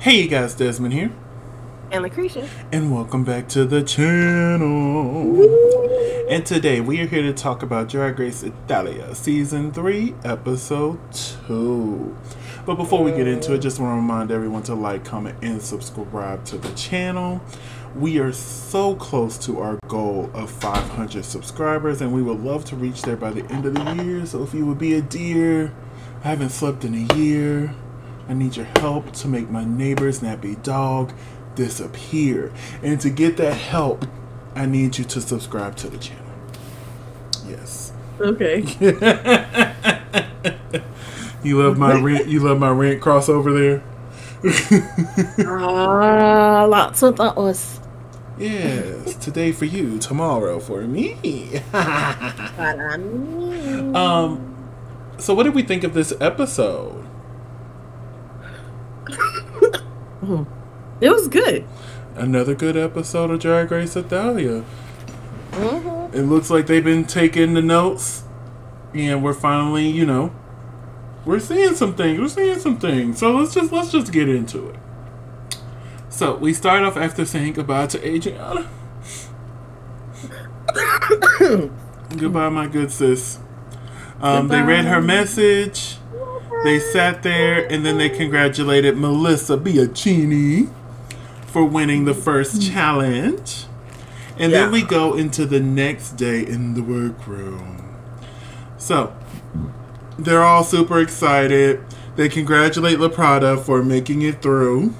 Hey you guys, Desmond here. And LaCresha. And welcome back to the channel. And today we are here to talk about Drag Race Italia Season 3, Episode 2. But before we get into it, just want to remind everyone to like, comment, and subscribe to the channel. We are so close to our goal of 500 subscribers, and we would love to reach there by the end of the year. So if you would be a dear, I haven't slept in a year. I need your help to make my neighbor's nappy dog disappear. And to get that help, I need you to subscribe to the channel. Yes. Okay. you love my rent you love my rent crossover there? Ah, uh, lots of thoughts. Yes. Today for you, tomorrow for me. um so what did we think of this episode? It was good. Another good episode of Drag Race Italia. Mm-hmm. It looks like they've been taking the notes, and we're finally, you know, we're seeing some things. We're seeing some things. So let's just let's just get into it. So we start off after saying goodbye to Adriana. goodbye, my good sis. Um, they read her message. They sat there and then they congratulated Melissa Bianchini for winning the first challenge. And yeah. then we go into the next day in the workroom. So, they're all super excited. They congratulate La Prada for making it through.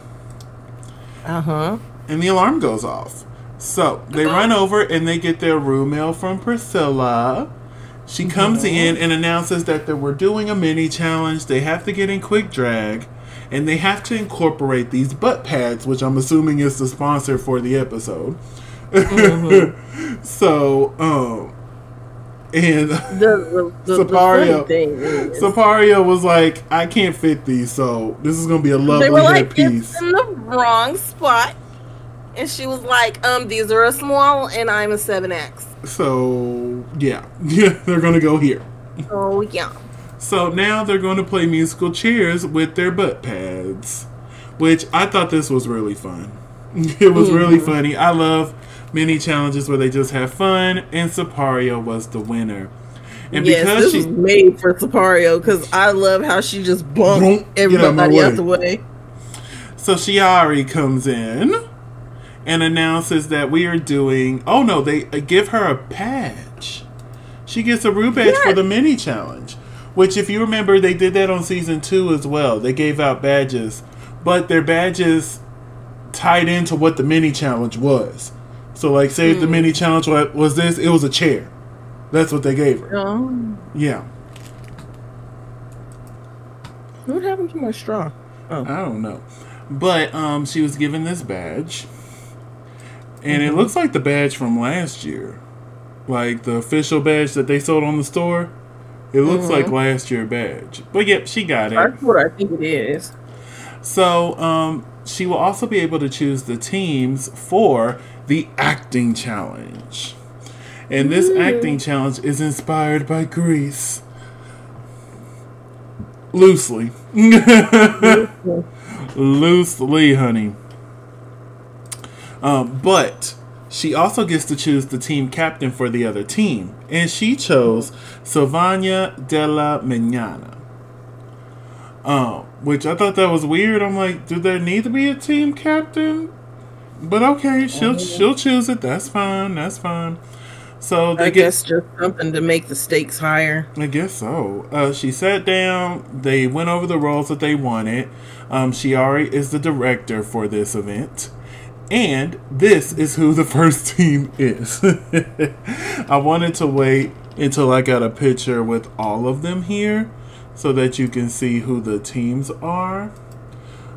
Uh huh. And the alarm goes off. So, they run over and they get their room mail from Priscilla. She comes mm-hmm. in and announces that they were doing a mini challenge. They have to get in quick drag and they have to incorporate these butt pads, which I'm assuming is the sponsor for the episode. Mm-hmm. so, um, and the, the, the, Sypario, Sypario was like, "I can't fit these, so this is gonna be a lovely they were like, piece." in the wrong spot, and she was like, "Um, these are a small, and I'm a seven X." So yeah, yeah, they're gonna go here. Oh yeah. So now they're going to play musical chairs with their butt pads, which I thought this was really fun. It was mm-hmm. really funny. I love many challenges where they just have fun, and Sypario was the winner. And yes, because this she, was made for Sypario because I love how she just bumped everybody out, out the way. So Sherry comes in and announces that we are doing. Oh no, they give her a badge. She gets a Ru badge yes. for the mini challenge. Which, if you remember, they did that on season two as well. They gave out badges, but their badges tied into what the mini challenge was. So, like, say mm. the hmm. mini challenge was this, it was a chair. That's what they gave her. Oh. Yeah. What happened to my straw? Oh. I don't know. But um, she was given this badge. And mm-hmm. it looks like the badge from last year. Like the official badge that they sold on the store. It looks mm-hmm. like last year badge. But yep, she got it. That's what I think it is. So, um, she will also be able to choose the teams for the acting challenge. And this mm. acting challenge is inspired by Grease. Loosely. Loosely, Loosely honey. Um, but she also gets to choose the team captain for the other team, and she chose Silvania della Mañana. Um, which I thought that was weird. I'm like, do there need to be a team captain? But okay, she'll she'll choose it. That's fine. That's fine. So I guess just something to make the stakes higher. I guess so. Uh, she sat down. They went over the roles that they wanted. Um, Sherry is the director for this event. And this is who the first team is. I wanted to wait until I got a picture with all of them here so that you can see who the teams are.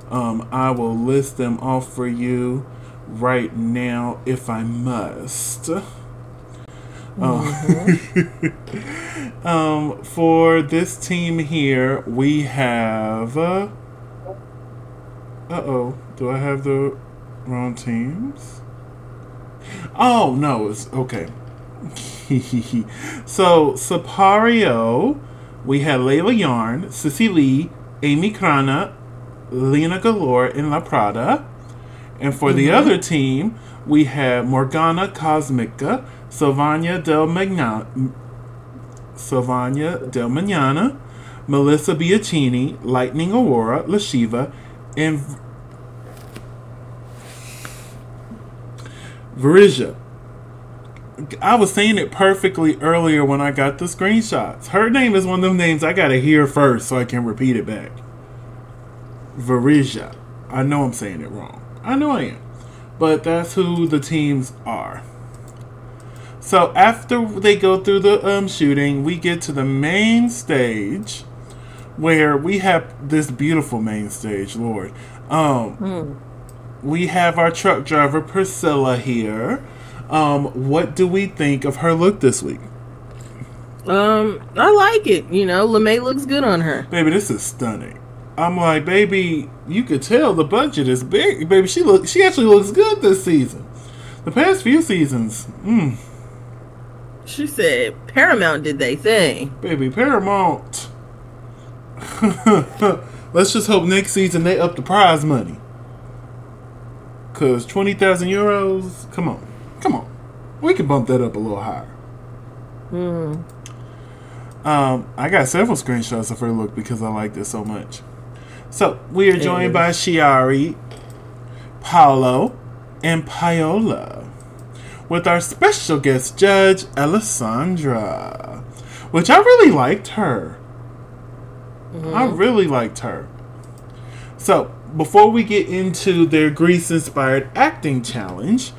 Um, I will list them off for you right now if I must. Mm-hmm. um, for this team here, we have. Uh oh. Do I have the Wrong teams? Oh, no, it's okay. so, Sypario, we had Layla Yarn, Sissy Lee, Amy Krana, Lina Galore in La Prada. And for mm-hmm. the other team, we have Morgana Cosmica, Sylvania Del Magnana, Sylvania Del Magnana, Melissa Bianchini, Lightning Aurora, Lashiva, and Verija. I was saying it perfectly earlier when I got the screenshots. Her name is one of them names I gotta hear first so I can repeat it back. Verija. I know I'm saying it wrong. I know I am. But that's who the teams are. So after they go through the um, shooting, we get to the main stage where we have this beautiful main stage, Lord. Um, hmm. We have our truck driver Priscilla here um, what do we think of her look this week? Um, I like it. You know, LeMay looks good on her. Baby, this is stunning. I'm like, baby, you could tell the budget is big. Baby, she look she actually looks good this season. The past few seasons, mm. She said Paramount did they thing. Baby, Paramount. Let's just hope next season they up the prize money. Cause twenty thousand euros, come on. Come on, we can bump that up a little higher. Hmm. Um, I got several screenshots of her look because I liked it so much. So we are joined by Chiari, Paolo, and Paola, with our special guest judge Alessandra, which I really liked her. Mm-hmm. I really liked her. So before we get into their Grease-inspired acting challenge,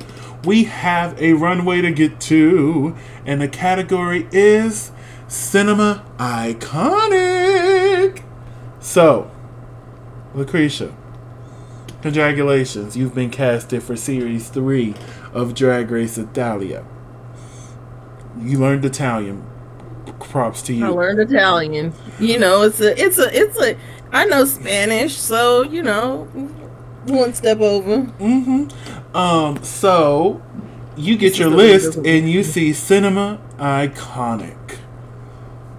we have a runway to get to, and the category is Cinema Iconic. So, LaCresha, congratulations. You've been casted for Series 3 of Drag Race Italia. You learned Italian. Props to you. I learned Italian. You know, it's a, it's a, it's a, I know Spanish, so, you know, one step over. Mm-hmm. Um, so you get your list and you see cinema iconic.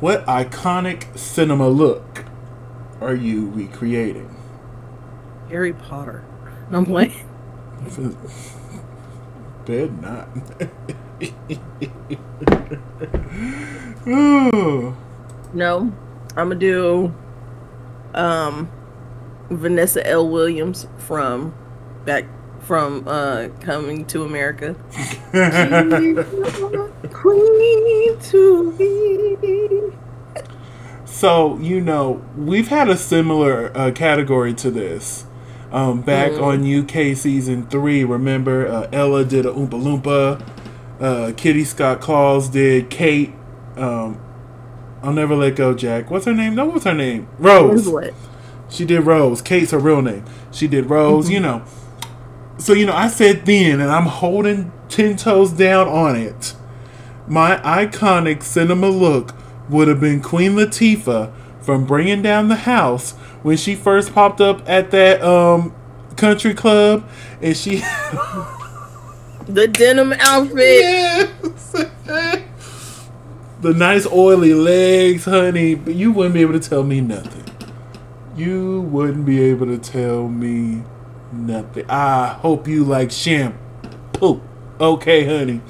What iconic cinema look are you recreating? Harry Potter. No, I'm playing. Bed not. No, I'm gonna do um Vanessa L. Williams from back from uh coming to America. Queen to be. So you know we've had a similar uh, category to this. Um, back mm. on UK season three, remember uh, Ella did a Oompa Loompa, uh, Kitty Scott Claus did Kate. Um, I'll never let go, Jack. What's her name? No, what's her name? Rose. What? She did Rose. Kate's her real name. She did Rose. Mm-hmm. You know. So you know, I said then, and I'm holding ten toes down on it. My iconic cinema look would have been Queen Latifah from Bringing Down the House when she first popped up at that um country club, and she the denim outfit. Yes. the nice oily legs, honey. But you wouldn't be able to tell me nothing you wouldn't be able to tell me nothing. I hope you like shampoo. Okay, honey.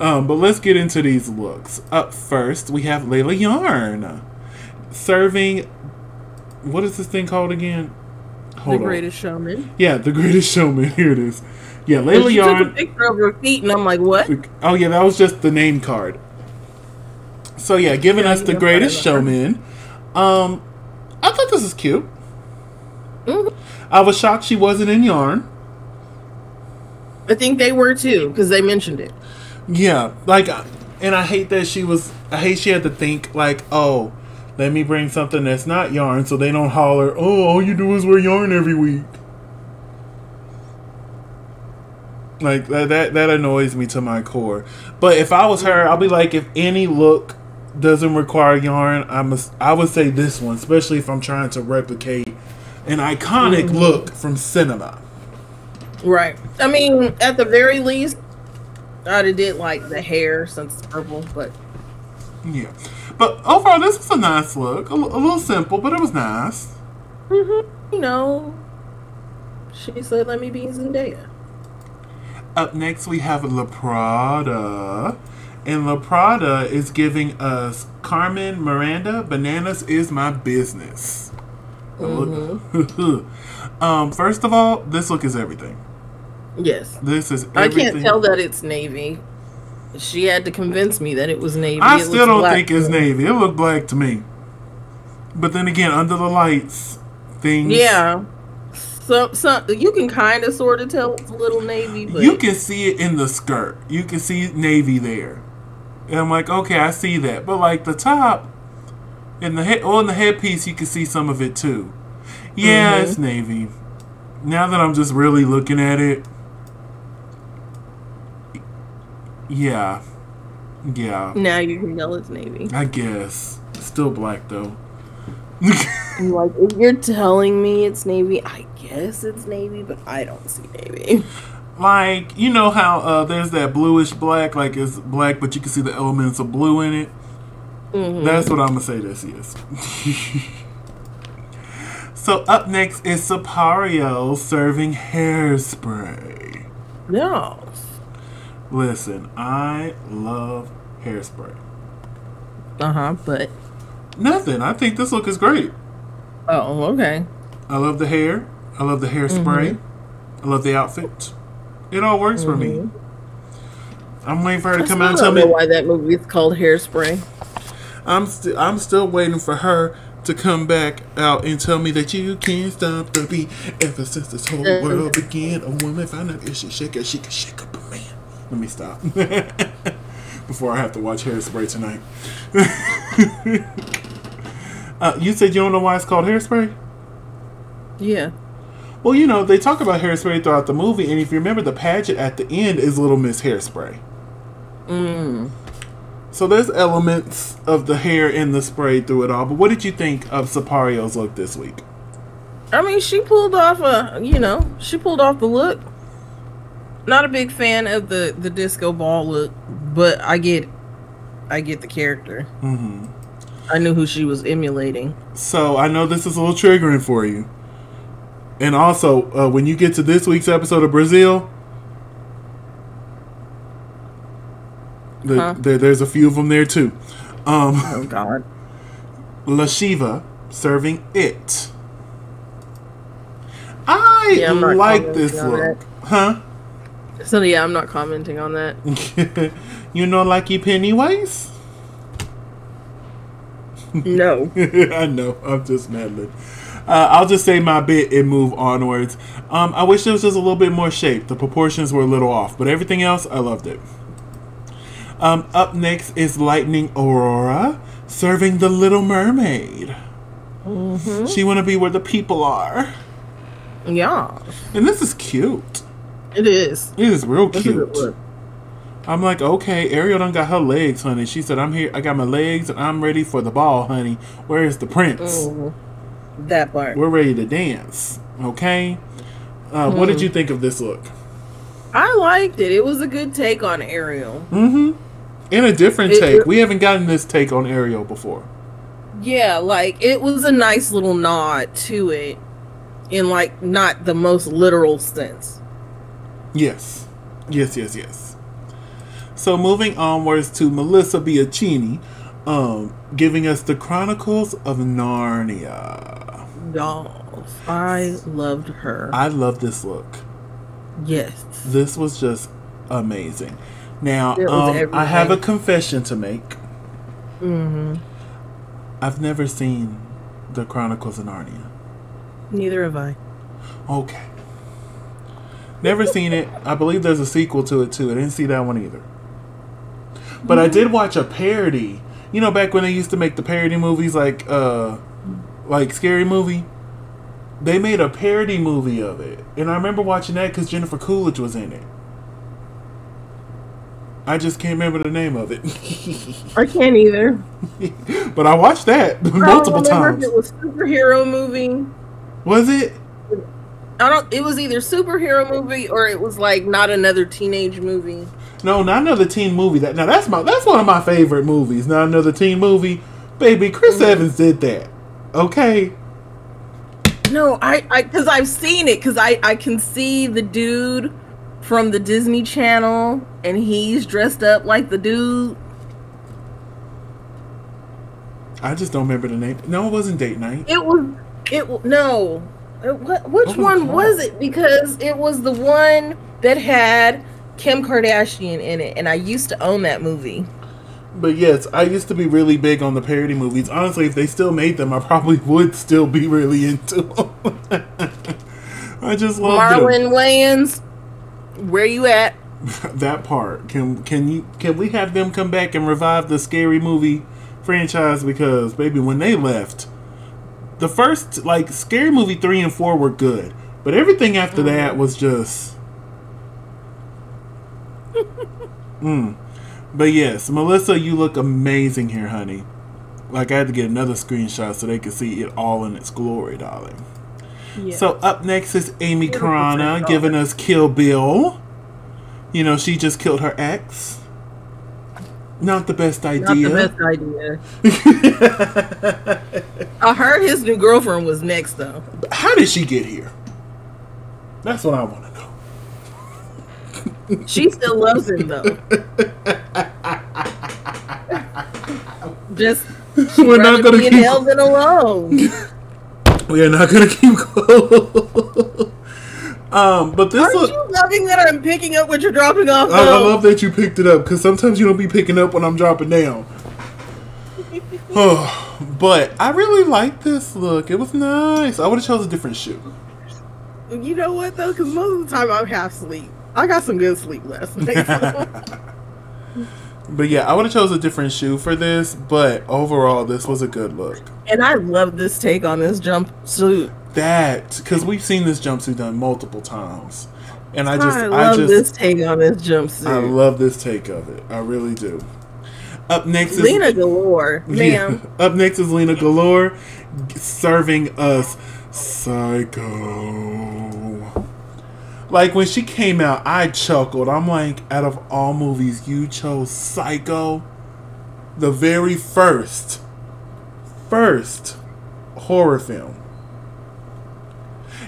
Um, but let's get into these looks. Up first, we have Layla Yarn serving. What is this thing called again? Hold the Greatest on. Showman. Yeah, The Greatest Showman. Here it is. Yeah, Layla she Yarn. Took a picture of her feet, and I'm like, what? Oh yeah, that was just the name card. So yeah, giving yeah, us The Greatest Showman. Um, I thought this is cute. Mm-hmm. I was shocked she wasn't in yarn. I think they were too because they mentioned it. Yeah, like, and I hate that she was. I hate she had to think like, oh, let me bring something that's not yarn, so they don't holler. Oh, all you do is wear yarn every week. Like that, that that annoys me to my core. But if I was her, I'll be like, if any look doesn't require yarn, I must I would say this one, especially if I'm trying to replicate an iconic mm-hmm. look from cinema. Right. I mean, at the very least, I'd have did like the hair since it's purple, but yeah. But overall, this was a nice look. A, a little simple, but it was nice. Mm-hmm. you know, she said, "Let me be Zendaya." Up next, we have La Prada. And La Prada is giving us Carmen Miranda, Bananas is My Business. Mm-hmm. um, first of all, this look is everything. Yes. This is I can't tell that it's navy. She had to convince me that it was navy. I It still don't think it's navy. It looked black to me. But then again, under the lights, things. Yeah. Some, some, you can kind of sort of tell it's a little navy, but You can see it in the skirt. You can see navy there. And I'm like, okay, I see that. But like the top and the head on the headpiece, you can see some of it too. Yeah, Mhm. it's navy. Now that I'm just really looking at it, yeah, yeah, now you can tell it's navy. I guess It's still black though. I'm like, if you're telling me it's navy, I guess it's navy, but I don't see navy. Like you know how uh, there's that bluish black, like it's black, but you can see the elements of blue in it. Mhm. That's what I'm gonna say this is. so up next is Sapario serving hairspray. No. Listen, I love hairspray. Uh huh. But Nothing. I think this look is great. oh, okay. I love the hair. I love the hairspray. I love the outfit. It all works for me. I'm waiting for her to come out and tell me. why that movie is called Hairspray. I'm still I'm still waiting for her to come back out and tell me that you can't stop the beat. Ever since this whole world began, a woman found out if she shake it, she can shake up a man. Let me stop. Before I have to watch Hairspray tonight. uh, you said you don't know why it's called Hairspray? Yeah. Well, you know, they talk about hairspray throughout the movie, and if you remember, the pageant at the end is Little Miss Hairspray. Mm. So there's elements of the hair in the spray through it all. But what did you think of Sapario's look this week? I mean, she pulled off a, you know, she pulled off the look. Not a big fan of the the disco ball look, but I get, I get the character. hmm I knew who she was emulating. So I know this is a little triggering for you. And also, uh, when you get to this week's episode of Brazil, the, Huh? there, there's a few of them there too. Um, Oh God. La Shiva serving it. I Yeah, like this look. Huh? So yeah, I'm not commenting on that. you know, like you Pennywise? No. I know. I'm just meddling. Uh, I'll just say my bit and move onwards. Um, I wish it was just a little bit more shape. The proportions were a little off, but everything else, I loved it. Um, up next is Lightning Aurora serving the Little Mermaid. hmm She want to be where the people are, Yeah, and this is cute. it is. It is real cute. I'm like, okay, Ariel done got her legs, honey. She said, I'm here. I got my legs, and I'm ready for the ball, honey. Where is the prince? Mhm. That part. We're ready to dance. Okay. Uh, What did you think of this look? I liked it. It was a good take on Ariel. Mm-hmm. In a different It- take. it- we haven't gotten this take on Ariel before. Yeah, like it was a nice little nod to it in like not the most literal sense. Yes. Yes, yes, yes. So moving onwards to Melissa Bianchini, um, giving us the Chronicles of Narnia. Y'all, I loved her. I love this look. yes. This was just amazing. Now, um, I have a confession to make. Mm-hmm. I've never seen the Chronicles of Narnia. Neither have I. Okay. Never seen it. I believe there's a sequel to it too. I didn't see that one either. But I did watch a parody. You know, back when they used to make the parody movies like uh like Scary Movie? They made a parody movie of it. And I remember watching that because Jennifer Coolidge was in it. I just can't remember the name of it. I can't either. but I watched that I multiple times. it was superhero movie. Was it? I don't. It was either superhero movie or it was like not another teenage movie. No, not another teen movie. That now that's my that's one of my favorite movies. Not another teen movie, baby. Chris Mm-hmm. Evans did that. Okay, No, I, I, because I've seen it. Because I, I can see the dude from the Disney Channel, and he's dressed up like the dude. I just don't remember the name. No, it wasn't date night. It was, it no. It, what, which What was one was it? Because it was the one that had Kim Kardashian in it, and I used to own that movie. But yes, I used to be really big on the parody movies. Honestly, if they still made them, I probably would still be really into them. I just love Marlon Wayans, where you at? that part. Can can you can we have them come back and revive the scary movie franchise? Because baby, when they left, the first like scary movie three and four were good, but everything after mm-hmm. that was just. Mm. But yes, Melissa, you look amazing here, honey. Like I had to get another screenshot so they could see it all in its glory, darling. Yeah. So up next is Amy Karana giving us Kill Bill. You know, she just killed her ex. Not the best idea. Not the best idea. I heard his new girlfriend was next though. How did she get here? That's what I want. She still loves him though. Just We're not gonna keep. than alone. We are not gonna keep going. um, but this Aren't look. you loving that I'm picking up what you're dropping off? I, I love that you picked it up because sometimes you don't be picking up when I'm dropping down. but I really like this look. It was nice. I would have chose a different shoe. You know what though? Because most of the time I'm half asleep. I got some good sleep last night. But yeah, I would have chose a different shoe for this. But overall, this was a good look. and I love this take on this jumpsuit. That because we've seen this jumpsuit done multiple times, and I just, I I, love just, this take on this jumpsuit. I love this take of it. I really do. Up next is Lina Galore, Yeah. Up next is Lina Galore serving us Psycho. Like when she came out, I chuckled. I'm like, out of all movies, you chose Psycho, the very first, first horror film.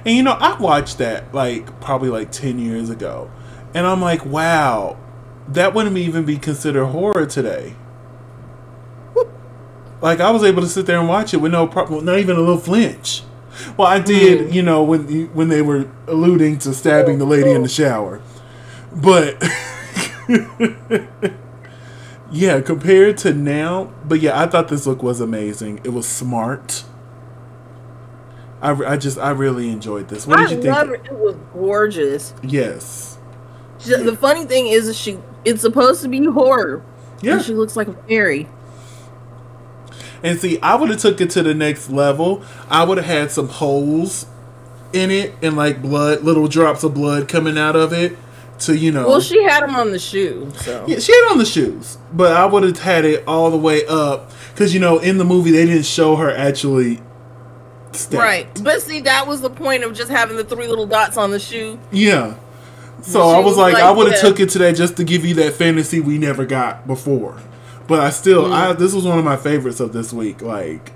And you know, I watched that like probably like 10 years ago. And I'm like, wow, that wouldn't even be considered horror today. Like I was able to sit there and watch it with no problem, not even a little flinch. Well, I did, mm. you know, when when they were alluding to stabbing the lady in the shower, but yeah, compared to now, but yeah, I thought this look was amazing. It was smart. I, I just I really enjoyed this. What I did you think? love it. It was gorgeous. Yes. She- The funny thing is, she it's supposed to be horror. Yeah. And she looks like a fairy. And see, I would have took it to the next level. I would have had some holes in it and like blood, little drops of blood coming out of it to you know. Well, she had them on the shoe, so yeah, she had on the shoes, but I would have had it all the way up because you know in the movie they didn't show her actually. Stabbed. right. But see, that was the point of just having the three little dots on the shoe. Yeah. So I was like, like, I would have yeah. took it to that just to give you that fantasy we never got before. But I still, I Mm. this was one of my favorites of this week. Like,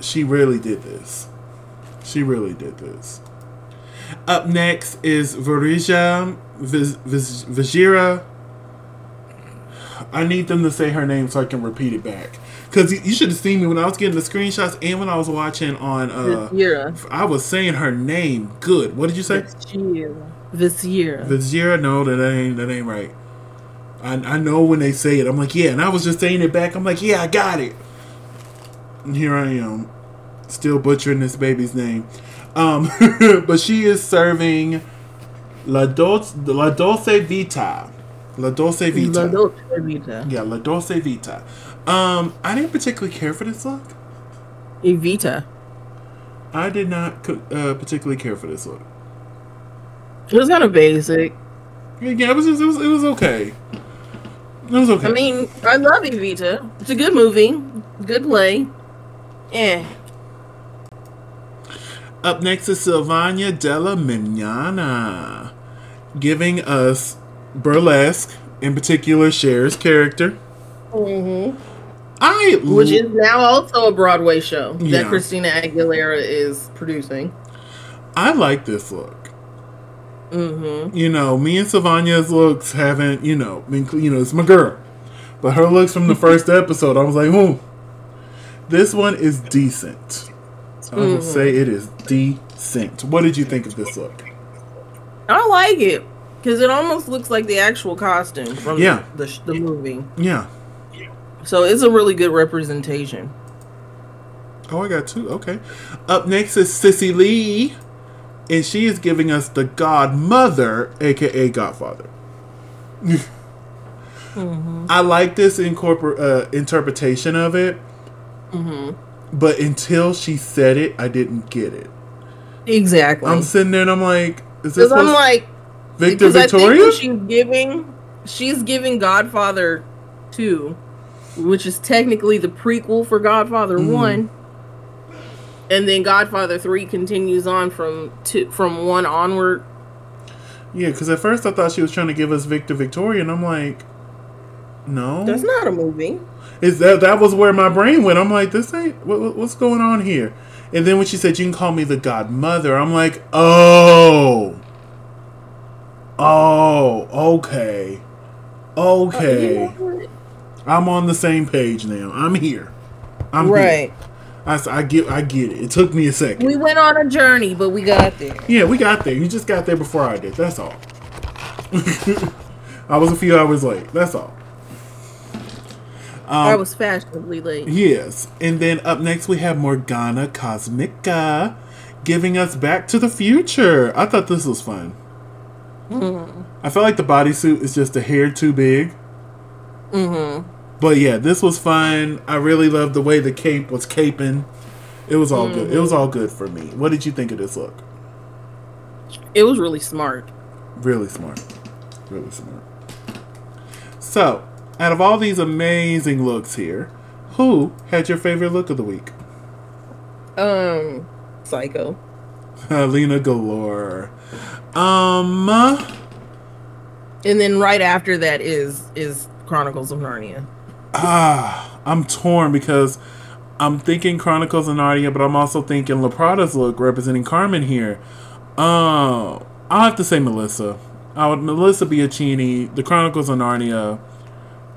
she really did this. She really did this. Up next is Varija Viz, Viz, Vajira. I need them to say her name so I can repeat it back. Because you, you should have seen me when I was getting the screenshots and when I was watching on. uh Visira. I was saying her name good. What did you say? Visira. Visira. Vizira, no, that ain't that ain't right. I I know when they say it, I'm like, yeah, and I was just saying it back. I'm like, yeah, I got it. And here I am, still butchering this baby's name. Um, but she is serving La Dolce, La Dolce Vita. La Dolce Vita. La Dolce Vita. yeah, La Dolce Vita. Um, I didn't particularly care for this look. Evita. I did not uh, particularly care for this look. It was kind of basic. Yeah, it was just, it was it was okay. It was okay. I mean, I love Evita. It's a good movie. Good play. Yeah. Up next is Silvania Della Mignana, giving us burlesque, in particular Cher's character. Mm-hmm. I Which is now also a Broadway show Yeah. that Christina Aguilera is producing. I like this look. Mm-hmm. You know, me and Savannah's looks haven't, you know, been, you know, it's my girl. But her looks from the first episode, I was like, hmm. This one is decent. I would say it is decent. What did you think of this look? I like it because it almost looks like the actual costume from Yeah. the, the, the movie. Yeah. So it's a really good representation. Oh, I got two. Okay. Up next is Sissy Lee, and she is giving us the Godmother, aka Godfather. I like this incorpor- uh, interpretation of it, but until she said it, I didn't get it. Exactly. I'm sitting there and I'm like, is this I'm like, Victor because I think Victoria? she's giving, she's giving Godfather two, which is technically the prequel for Godfather Mm-hmm. one, and then Godfather three continues on from two from one onward. Yeah, because at first I thought she was trying to give us Victor Victoria, and I'm like, no. That's not a movie. Is that that was where my brain went? I'm like, this ain't what, what- what's going on here. And then when she said you can call me the godmother, I'm like, oh, oh, okay, okay. You know? I'm on the same page now. I'm here. I'm here. I, I get I get it. It took me a second. We went on a journey, but we got there. Yeah, we got there. You just got there before I did. That's all. I was a few hours late. That's all. I was fashionably late. Yes. And then up next we have Morgana Cosmica giving us Back to the Future. I thought this was fun. I felt like the bodysuit is just a hair too big. Mm-hmm. But yeah, this was fun. I really loved the way the cape was caping. It was all good. It was all good for me. What did you think of this look? It was really smart. Really smart. Really smart. So, out of all these amazing looks here, who had your favorite look of the week? Um, Psycho. Lina Galore. Um, And then right after that is is Chronicles of Narnia. Ah, I'm torn because I'm thinking Chronicles of Narnia, but I'm also thinking La Prada's look representing Carmen here. Uh, I'll have to say Melissa. I would Melissa Bianchini, The Chronicles of Narnia,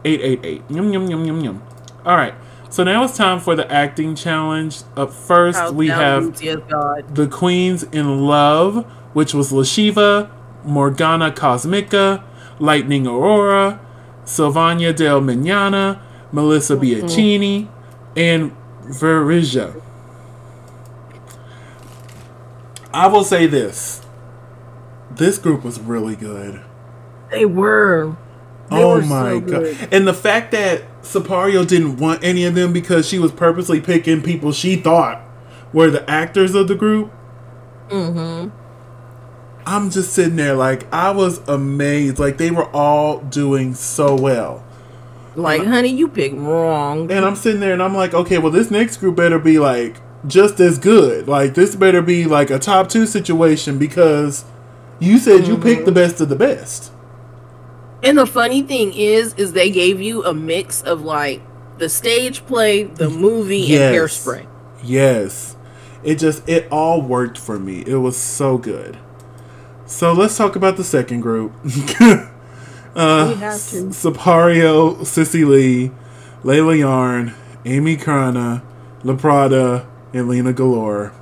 eight eight eight. Yum yum yum yum yum. All right, so now it's time for the acting challenge. Up first, House we have boots, yes, God. The Queens in Love, which was Lashiva, Morgana Cosmica, Lightning Aurora, Sylvania Del Mignana, Melissa Bianchini, and Verija. I will say this. This group was really good. They were. They oh were my so god. good. And the fact that Sapario didn't want any of them because she was purposely picking people she thought were the actors of the group. Mm-hmm. I'm just sitting there like I was amazed. Like they were all doing so well. Like, honey, you picked wrong. And I'm sitting there and I'm like, okay, well this next group better be like just as good. Like this better be like a top two situation because you said you picked the mm-hmm. best of the best. And the funny thing is, is they gave you a mix of like the stage play, the movie, Yes. and hairspray. Yes. It just it all worked for me. It was so good. So let's talk about the second group. uh We have to. Sapario, Sissy Lee, Layla Yarn, Amy Krana, La Prada, and Lina Galore.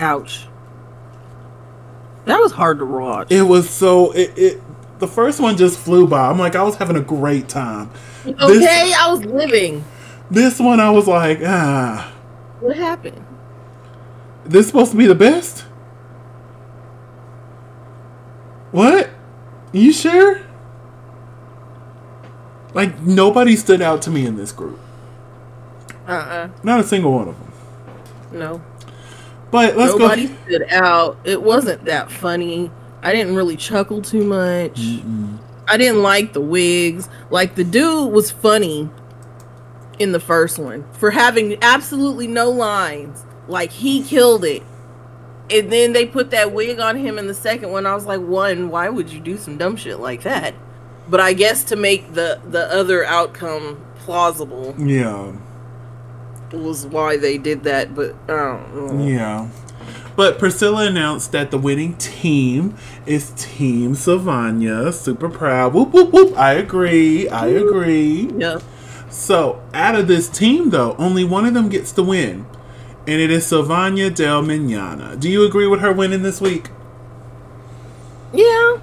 Ouch. That was hard to watch. It was so it, it the first one just flew by. I'm like I was having a great time. okay, I was living. This one I was like, ah, What happened? this supposed to be the best? What? You sure? Like nobody stood out to me in this group. Uh-uh. Not a single one of them. No. But let's Nobody go. Nobody stood out. It wasn't that funny. I didn't really chuckle too much. I didn't like the wigs. Like the dude was funny in the first one for having absolutely no lines. Like he killed it. And then they put that wig on him in the second one. I was like, one, why would you do some dumb shit like that? But I guess to make the the other outcome plausible. Yeah. was why they did that, but I don't know. Yeah. But Priscilla announced that the winning team is Team Savannah. Super proud. Whoop, whoop, whoop. I agree. I agree. Yeah. So, out of this team, though, only one of them gets to win. And it is Savannah Del Mignana. Do you agree with her winning this week? Yeah.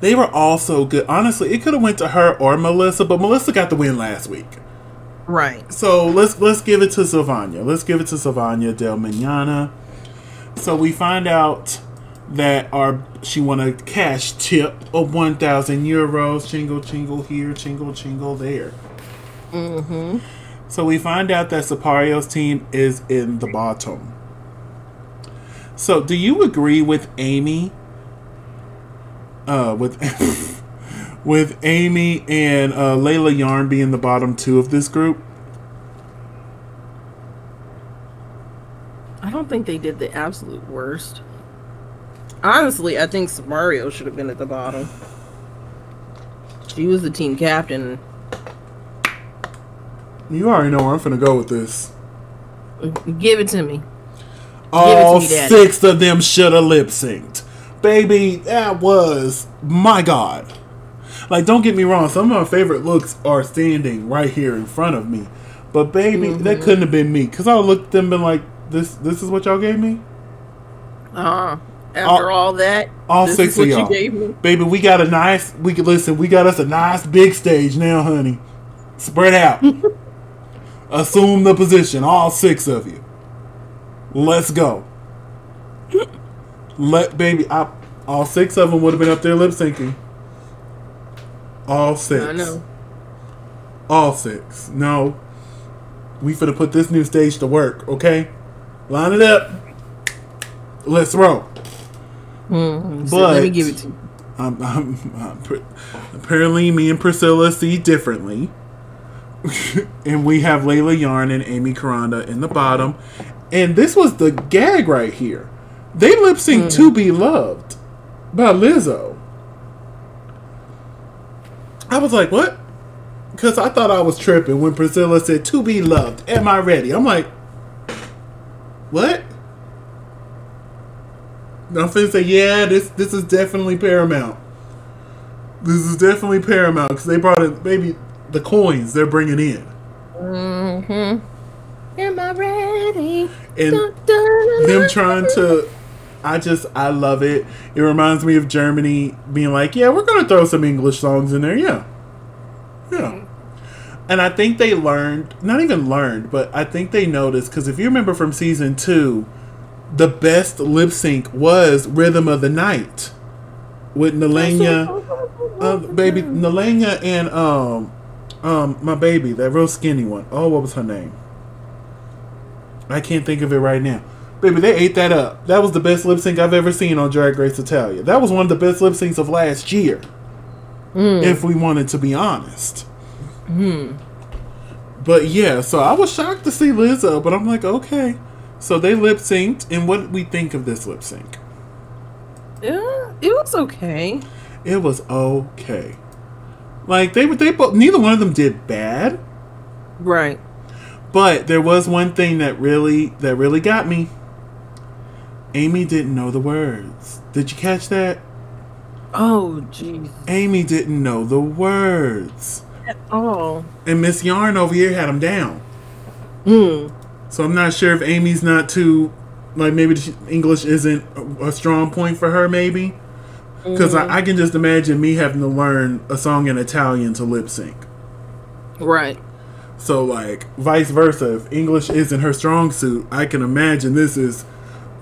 They were all so good. Honestly, it could have went to her or Melissa, but Melissa got the win last week. Right. So let's let's give it to Savannah. Let's give it to Savannah Del Mignana. So we find out that our she won a cash tip of one thousand euros. Chingle chingle here, chingle chingle there. Mm-hmm. So we find out that Sapario's team is in the bottom. So do you agree with Amy? Uh, with with Amy and uh, Layla Yarn being the bottom two of this group? I don't think they did the absolute worst. Honestly, I think Samario should have been at the bottom. She was the team captain. You already know where I'm gonna go with this. Give it to me. All me, six of them should have lip synced. Baby, that was my god. Like, don't get me wrong, some of my favorite looks are standing right here in front of me. But baby, Mm-hmm. that couldn't have been me. Cause I looked at them and been like, this this is what y'all gave me? Uh after all, that, all this six is what of y'all. you gave me. Baby, we got a nice we could listen, we got us a nice big stage now, honey. Spread out. Assume the position, all six of you. Let's go. Let baby I, all six of them would have been up there lip syncing. All six. I know. All six. No. We finna put this new stage to work, okay? Line it up. Let's roll. Mm-hmm. So let me give it to you. Um, um, uh, pr- apparently, me and Priscilla see differently. and we have Layla Yarn and Amy Karanda in the bottom. And this was the gag right here. They lip sync To mm. Be Loved by Lizzo. I was like, what? Because I thought I was tripping when Priscilla said, To Be Loved. Am I ready? I'm like, what? I'm finna say, yeah, this this is definitely Paramount. This is definitely Paramount because they brought in maybe the coins they're bringing in, Mm-hmm. Am I ready? and Dun, dun, dun, them trying to. I just I love it. It reminds me of Germany being like, yeah, we're gonna throw some English songs in there, yeah, yeah. And I think they learned, not even learned, but I think they noticed because if you remember from season two, the best lip sync was "Rhythm of the Night" with Nalenia. Uh, baby Nalenia and um um my baby, that real skinny one. Oh, what was her name? I can't think of it right now. Baby, they ate that up. That was the best lip sync I've ever seen on Drag Race Italia. That was one of the best lip syncs of last year. Hmm. If we wanted to be honest. Hmm. But yeah, so I was shocked to see Lizzo, but I'm like, okay. So they lip synced, and what did we think of this lip sync? Yeah, it was okay. It was okay. Like they were, they both. Neither one of them did bad, Right. but there was one thing that really that really got me. Amy didn't know the words. Did you catch that? Oh, jeez. Amy didn't know the words, Oh. and Miss Yarn over here had them down. Hmm. So I'm not sure if Amy's not too like maybe English isn't a, a strong point for her. Maybe because I, I can just imagine me having to learn a song in Italian to lip sync. Right. So like vice versa, if English isn't her strong suit, I can imagine this is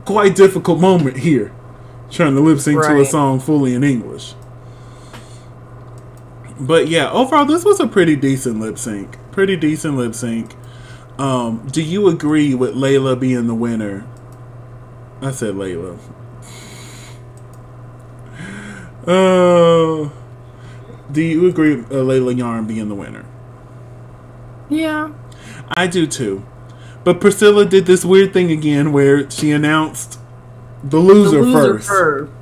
quite difficult moment here, trying to lip sync to a song fully in English. But yeah, overall this was a pretty decent lip sync. Pretty decent lip sync. Um, do you agree with Layla being the winner? I said Layla. Uh, do you agree with uh, Layla Yarn being the winner? Yeah. I do too. But Priscilla did this weird thing again where she announced the The loser, loser first. first.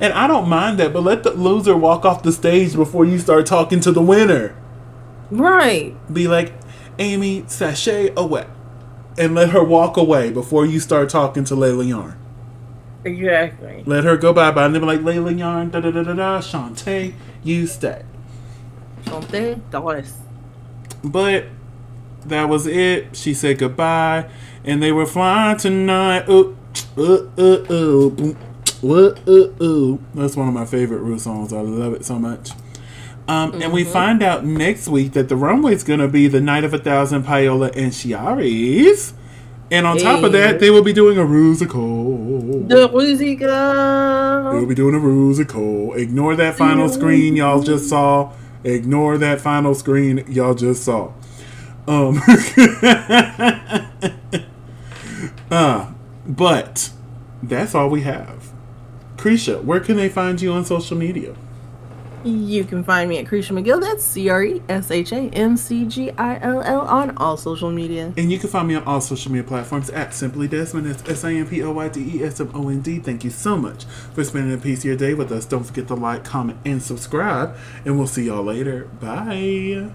And I don't mind that, but let the loser walk off the stage before you start talking to the winner. Right. Be like, Amy, sachet away. and let her walk away before you start talking to Layla Yarn. Exactly. Let her go bye bye, and then be like Layla Yarn, da da da da da, Shantae, you stay. Shantae, Doris. But that was it. She said goodbye, and they were flying tonight. Ooh, ooh, ooh, ooh, ooh, ooh, ooh. That's one of my favorite Ru songs. I love it so much. Um, And we find out next week that the runway's gonna be the night of a thousand Paola and Chiaris. And on top of that, they will be doing a rusical. The They will be doing a rusical. Ignore that final screen y'all just saw. Ignore that final screen y'all just saw. Um, uh, but that's all we have. Cresha, where can they find you on social media? You can find me at Cresha McGill. That's C R E S H A M C G I L L on all social media. And you can find me on all social media platforms at Simply Desmond. That's S I M P O Y D E S M O N D. Thank you so much for spending a piece of your day with us. Don't forget to like, comment, and subscribe. And we'll see y'all later. Bye.